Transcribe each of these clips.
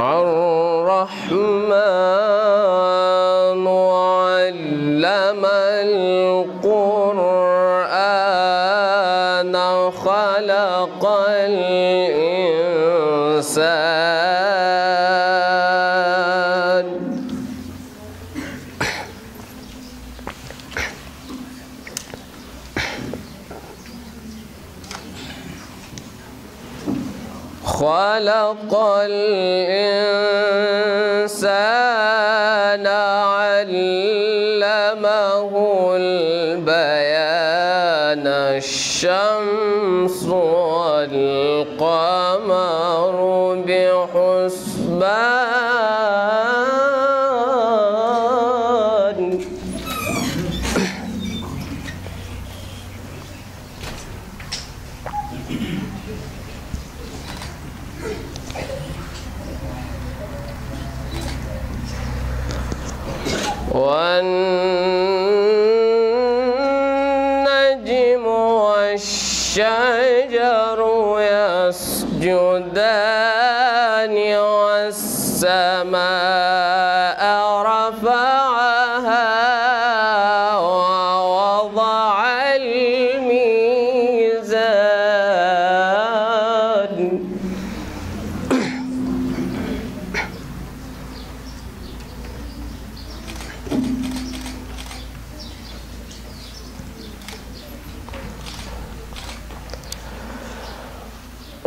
الرحمن علم القرآن خلق الإنسان. خلق الإنسان والشجر يسجدان والسماء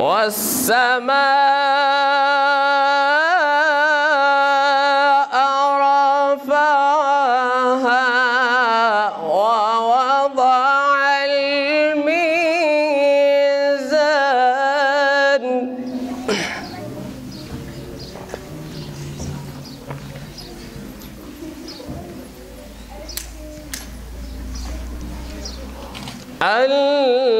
والسماء رفعها ووضع الميزان. ألا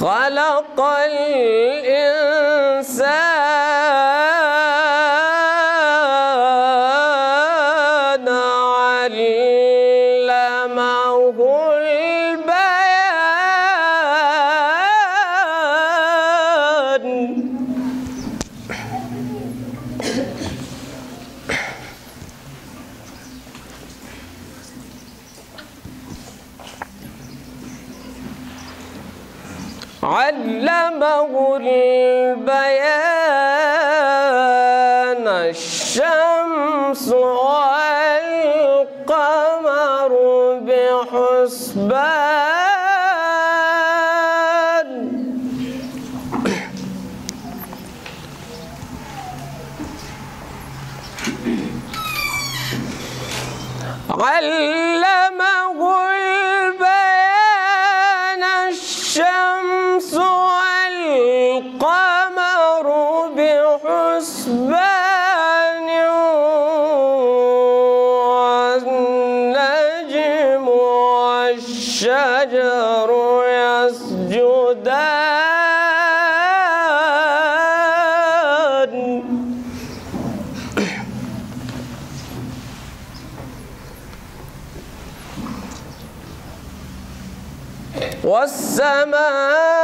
خلق الإنسان. بلغوا البيان الشمس والقمر بحسبان. علم والبحر يسجدان. والسماء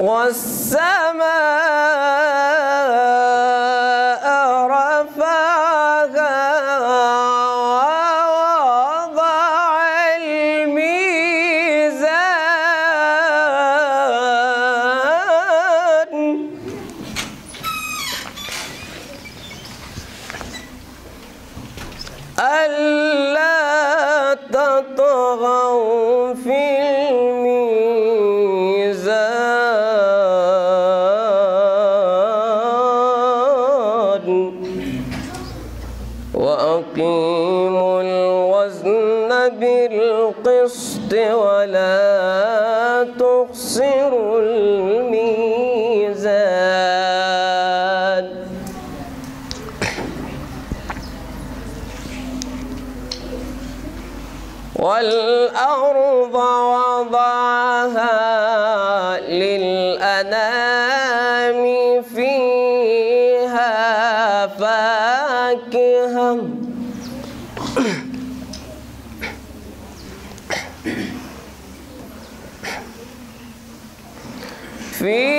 والسماء رفعها ووضع الميزان. ألا تطغوا في بالقسط ولا تخسروا الميزان. والأرض وضعها للأنام فيها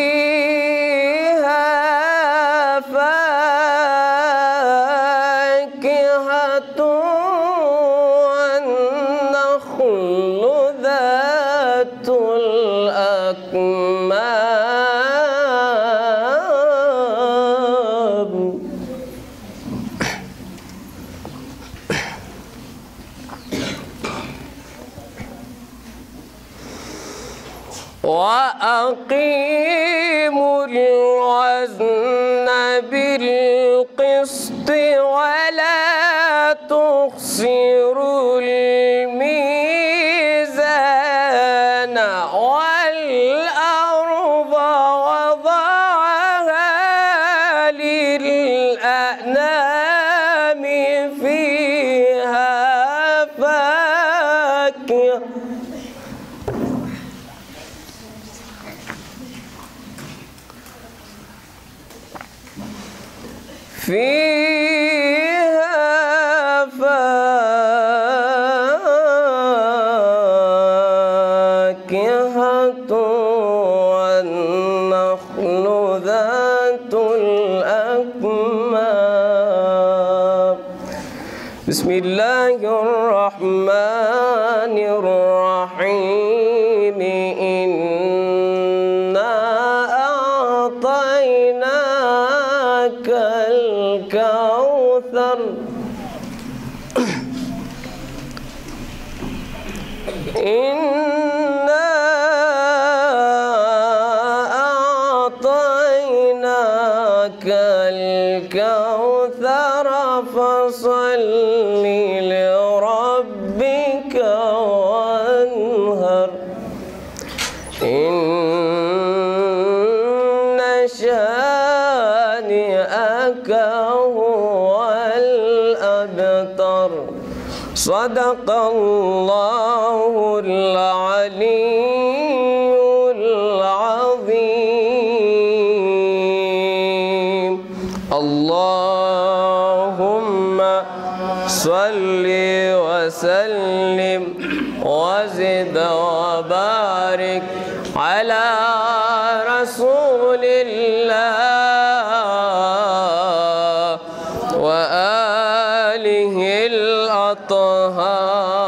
وأقيموا الوزن بالقسط ولا تخسروا فيها فاكهة والنخل ذات الأكمام. بسم الله الرحمن الرحيم. إنا أعطيناك الكوثر فصل لربك وانهر. إن صدق الله العلي العظيم. اللهم صل وسلم وزد وبارك على رسول الله وآله الأطهار